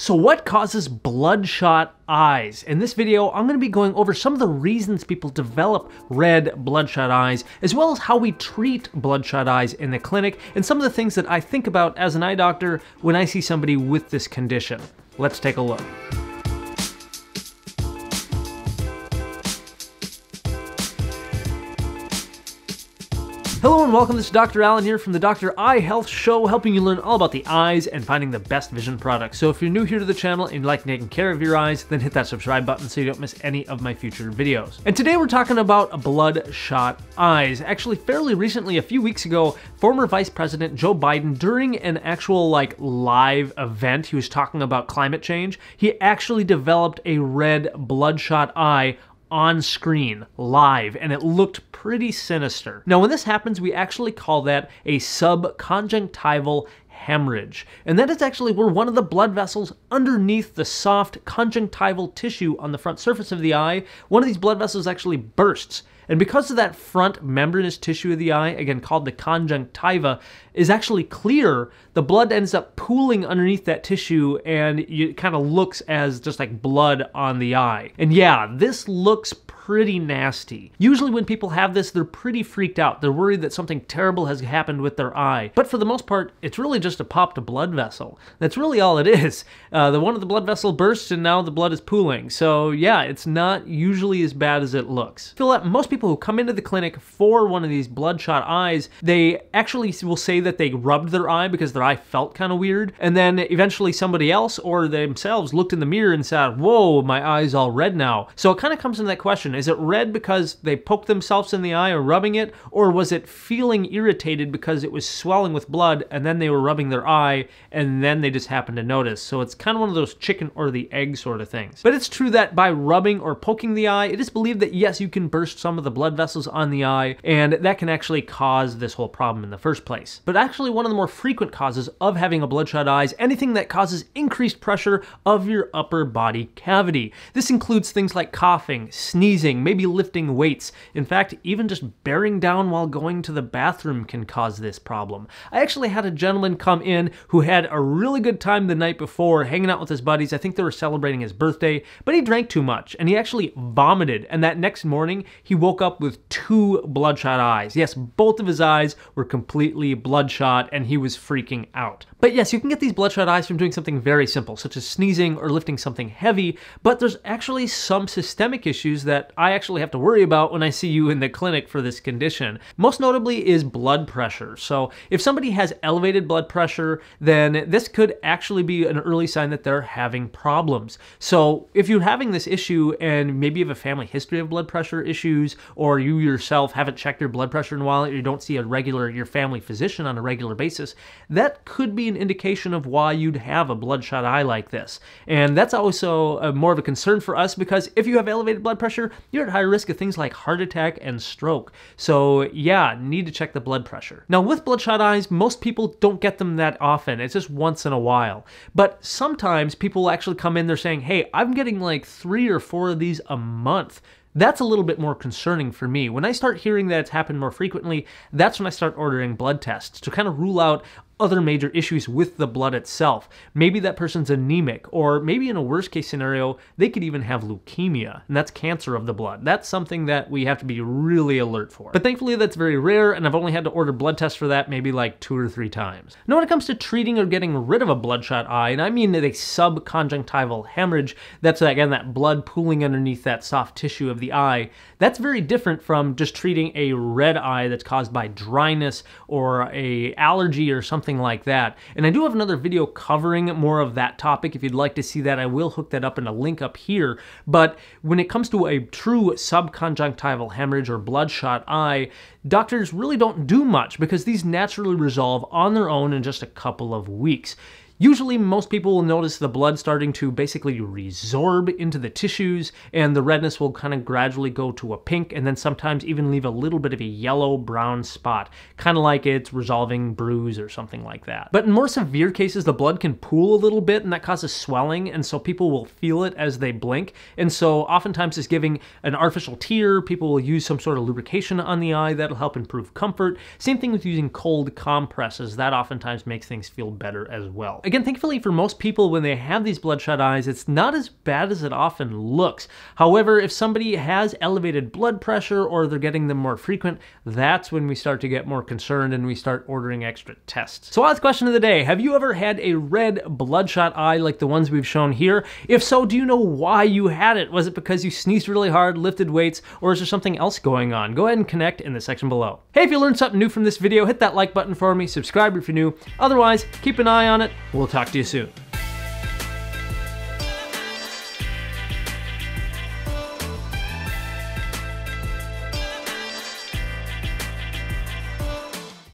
So what causes bloodshot eyes? In this video, I'm going to be going over some of the reasons people develop red bloodshot eyes, as well as how we treat bloodshot eyes in the clinic, and some of the things that I think about as an eye doctor when I see somebody with this condition. Let's take a look. Hello and welcome. This is Dr. Allen here from the Dr. Eye Health Show, helping you learn all about the eyes and finding the best vision products. So if you're new here to the channel and you like taking care of your eyes, then hit that subscribe button so you don't miss any of my future videos. And today we're talking about bloodshot eyes. Actually, fairly recently, a few weeks ago, former Vice President Joe Biden, during an actual like live event, he was talking about climate change. He actually developed a red bloodshot eye on screen live and it looked pretty sinister. Now when this happens we actually call that a subconjunctival hemorrhage. And that is actually where one of the blood vessels underneath the soft conjunctival tissue on the front surface of the eye, one of these blood vessels actually bursts. And because of that front membranous tissue of the eye, again called the conjunctiva, is actually clear, the blood ends up pooling underneath that tissue and it kind of looks as just like blood on the eye. And yeah, this looks pretty nasty. Usually when people have this, they're pretty freaked out. They're worried that something terrible has happened with their eye. But for the most part, it's really just a popped blood vessel. That's really all it is. Uh, the one of the blood vessel bursts and now the blood is pooling. So yeah, it's not usually as bad as it looks. Most people who come into the clinic for one of these bloodshot eyes, they actually will say that they rubbed their eye because their eye felt kind of weird. And then eventually somebody else or themselves looked in the mirror and said, whoa, my eye's all red now. So it kind of comes into that question is it red because they poked themselves in the eye or rubbing it? Or was it feeling irritated because it was swelling with blood and then they were rubbing their eye and then they just happened to notice? So it's kind of one of those chicken or the egg sort of things. But it's true that by rubbing or poking the eye, it is believed that yes, you can burst some of the blood vessels on the eye and that can actually cause this whole problem in the first place. But actually one of the more frequent causes of having a bloodshot eye is anything that causes increased pressure of your upper body cavity. This includes things like coughing, sneezing, maybe lifting weights. In fact, even just bearing down while going to the bathroom can cause this problem. I actually had a gentleman come in who had a really good time the night before hanging out with his buddies. I think they were celebrating his birthday, but he drank too much and he actually vomited. And that next morning, he woke up with two bloodshot eyes. Yes, both of his eyes were completely bloodshot and he was freaking out. But yes, you can get these bloodshot eyes from doing something very simple, such as sneezing or lifting something heavy, but there's actually some systemic issues that I actually have to worry about when I see you in the clinic for this condition. Most notably is blood pressure. So if somebody has elevated blood pressure, then this could actually be an early sign that they're having problems. So if you're having this issue and maybe you have a family history of blood pressure issues, or you yourself haven't checked your blood pressure in a while, or you don't see a regular, your family physician on a regular basis, that could be an indication of why you'd have a bloodshot eye like this. And that's also a, more of a concern for us because if you have elevated blood pressure, you're at higher risk of things like heart attack and stroke. So yeah, need to check the blood pressure. Now with bloodshot eyes, most people don't get them that often. It's just once in a while. But sometimes people actually come in, they're saying, hey, I'm getting like three or four of these a month. That's a little bit more concerning for me. When I start hearing that it's happened more frequently, that's when I start ordering blood tests to kind of rule out other major issues with the blood itself. Maybe that person's anemic, or maybe in a worst case scenario, they could even have leukemia, and that's cancer of the blood. That's something that we have to be really alert for. But thankfully, that's very rare, and I've only had to order blood tests for that maybe like two or three times. Now, when it comes to treating or getting rid of a bloodshot eye, and I mean a subconjunctival hemorrhage, that's again that blood pooling underneath that soft tissue of the eye, that's very different from just treating a red eye that's caused by dryness or a allergy or something something like that. And I do have another video covering more of that topic. If you'd like to see that, I will hook that up in a link up here. But when it comes to a true subconjunctival hemorrhage or bloodshot eye, doctors really don't do much because these naturally resolve on their own in just a couple of weeks. Usually most people will notice the blood starting to basically resorb into the tissues and the redness will kind of gradually go to a pink and then sometimes even leave a little bit of a yellow brown spot, kind of like it's resolving bruise or something like that. But in more severe cases, the blood can pool a little bit and that causes swelling and so people will feel it as they blink. And so oftentimes it's giving an artificial tear, people will use some sort of lubrication on the eye that'll help improve comfort. Same thing with using cold compresses, that oftentimes makes things feel better as well Again, thankfully for most people, when they have these bloodshot eyes, it's not as bad as it often looks. However, if somebody has elevated blood pressure or they're getting them more frequent, that's when we start to get more concerned and we start ordering extra tests. So last question of the day, have you ever had a red bloodshot eye like the ones we've shown here? If so, do you know why you had it? Was it because you sneezed really hard, lifted weights, or is there something else going on? Go ahead and connect in the section below. Hey, if you learned something new from this video, hit that like button for me, subscribe if you're new. Otherwise, keep an eye on it. We'll talk to you soon.